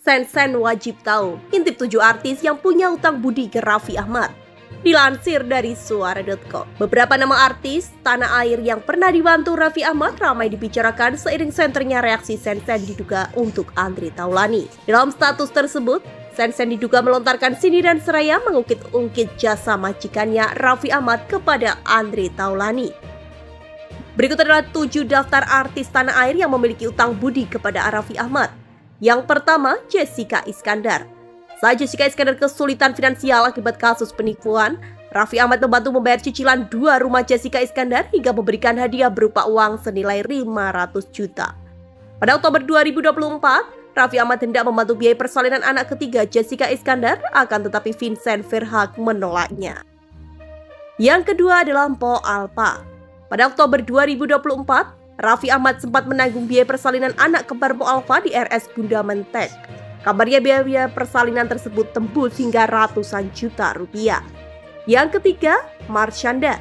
Sen-sen wajib tahu intip tujuh artis yang punya utang budi ke Raffi Ahmad. Dilansir dari suara.com, beberapa nama artis tanah air yang pernah dibantu Raffi Ahmad ramai dibicarakan seiring senternya reaksi Sen-sen diduga untuk Andri Taulani. Dalam status tersebut, Sen-sen diduga melontarkan sindiran seraya mengungkit-ungkit jasa majikannya Raffi Ahmad kepada Andri Taulani. Berikut adalah tujuh daftar artis tanah air yang memiliki utang budi kepada Raffi Ahmad. Yang pertama, Jessica Iskandar. Saat Jessica Iskandar kesulitan finansial akibat kasus penipuan, Raffi Ahmad membantu membayar cicilan dua rumah Jessica Iskandar hingga memberikan hadiah berupa uang senilai 500 juta. Pada Oktober 2024, Raffi Ahmad hendak membantu biaya persalinan anak ketiga Jessica Iskandar, akan tetapi Vincent Verhaag menolaknya. Yang kedua adalah Mpo Alpa. Pada Oktober 2024, Raffi Ahmad sempat menanggung biaya persalinan anak kembar Mo Alfa di RS Bunda Mentek. Kabarnya biaya persalinan tersebut tembus hingga ratusan juta rupiah. Yang ketiga, Marshanda.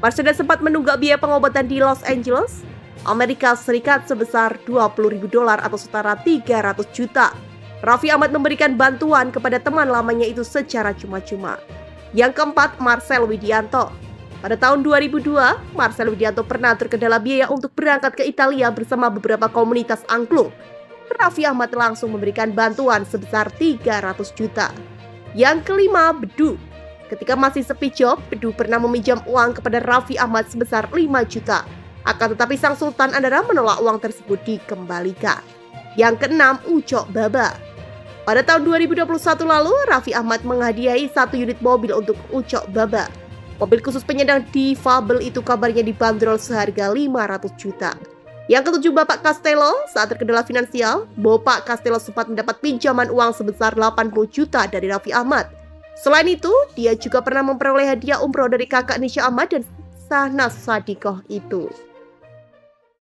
Marshanda sempat menunggak biaya pengobatan di Los Angeles, Amerika Serikat sebesar 20 ribu dolar atau setara 300 juta. Raffi Ahmad memberikan bantuan kepada teman lamanya itu secara cuma-cuma. Yang keempat, Marcel Widianto. Pada tahun 2002, Marcel Widianto pernah terkendala biaya untuk berangkat ke Italia bersama beberapa komunitas angklung. Raffi Ahmad langsung memberikan bantuan sebesar 300 juta. Yang kelima, Bedu. Ketika masih sepi job, Bedu pernah meminjam uang kepada Raffi Ahmad sebesar 5 juta. Akan tetapi sang Sultan Andara menolak uang tersebut dikembalikan. Yang keenam, Ucok Baba. Pada tahun 2021 lalu, Raffi Ahmad menghadiahi satu unit mobil untuk Ucok Baba. Mobil khusus penyandang difabel itu kabarnya dibanderol seharga 500 juta. Yang ketujuh Bapak Castello, saat terkendala finansial, Bapak Castello sempat mendapat pinjaman uang sebesar 80 juta dari Raffi Ahmad. Selain itu, dia juga pernah memperoleh hadiah umroh dari kakak Nisha Ahmad dan Sahnas Sadikoh itu.